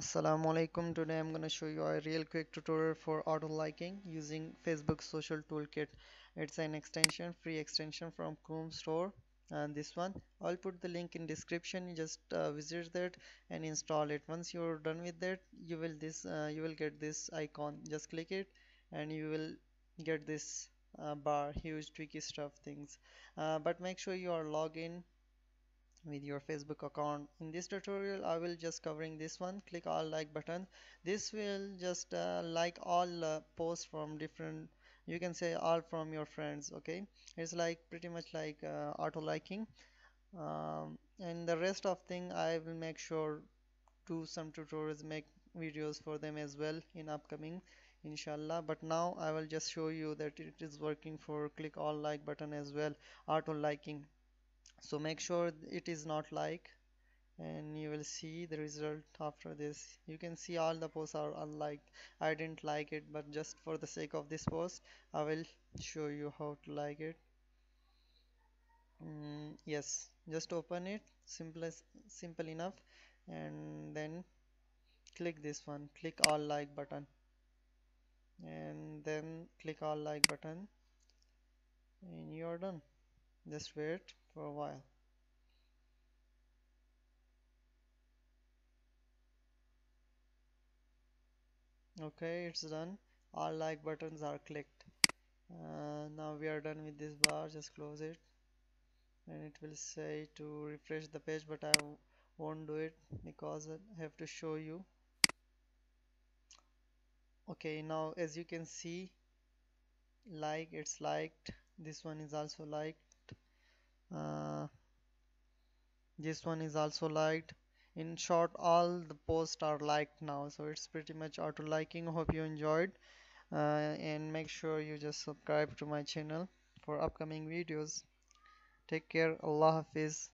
Assalamu alaikum. Today I'm gonna show you a real quick tutorial for auto liking using Facebook social toolkit. It's an extension, free extension from Chrome store. And this one I'll put the link in description. You just uh, visit that and install it. Once you're done with that you will this uh, you will get this icon. Just click it and you will get this uh, bar huge tricky stuff things. Uh, but make sure you are logged in with your Facebook account. In this tutorial I will just covering this one. Click all like button. This will just uh, like all uh, posts from different you can say all from your friends okay? It's like pretty much like uh, auto liking um, and the rest of thing I will make sure do some tutorials make videos for them as well in upcoming inshallah. But now I will just show you that it is working for click all like button as well auto liking so make sure it is not like and you will see the result after this. You can see all the posts are unliked. I didn't like it but just for the sake of this post I will show you how to like it. Mm, yes just open it simple simple enough and then click this one. Click all like button. And then click all like button and you're done. Just wait for a while. Okay it's done. All like buttons are clicked. Uh, now we are done with this bar. Just close it. And it will say to refresh the page but I won't do it because I have to show you. Okay now as you can see like it's liked. This one is also liked uh, this one is also liked. In short all the posts are liked now so it's pretty much auto liking hope you enjoyed uh, and make sure you just subscribe to my channel for upcoming videos. Take care. Allah hafiz